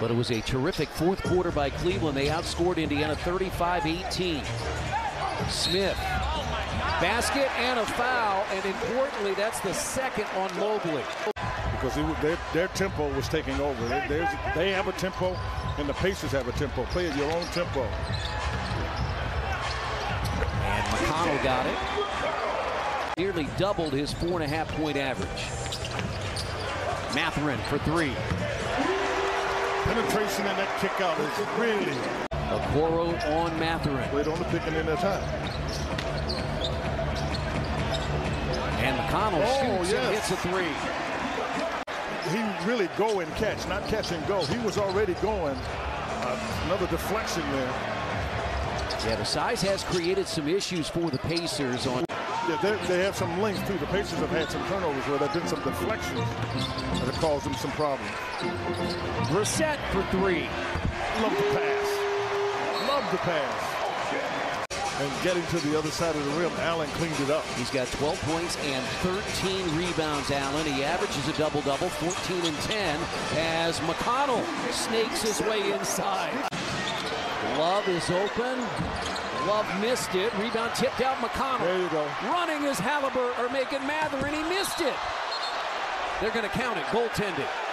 But it was a terrific fourth quarter by Cleveland. They outscored Indiana 35 18. Smith. Basket and a foul, and importantly, that's the second on Mobley. Because it, their, their tempo was taking over. There's, they have a tempo, and the Pacers have a tempo. Play at your own tempo. And McConnell got it. Nearly doubled his four and a half point average. Mathurin for three. Penetration and that kick out is really. Okoro on Mathurin. Played on the pick and in that time. And McConnell Oh, shoots and hits a three. He really go and catch, not catch and go. He was already going. Uh, another deflection there. Yeah, the size has created some issues for the Pacers on Yeah, they, they have some length too. The Pacers have had some turnovers where there have been some deflections that have caused them some problems. Brissett for three. Love the pass. Love the pass. And getting to the other side of the rim, Allen cleaned it up. He's got 12 points and 13 rebounds, Allen. He averages a double-double, 14 and 10, as McConnell snakes his way inside. Love is open. Love missed it. Rebound tipped out McConnell. There you go. Running is Halliburton, or making Mather, and he missed it. They're going to count it. Goaltending.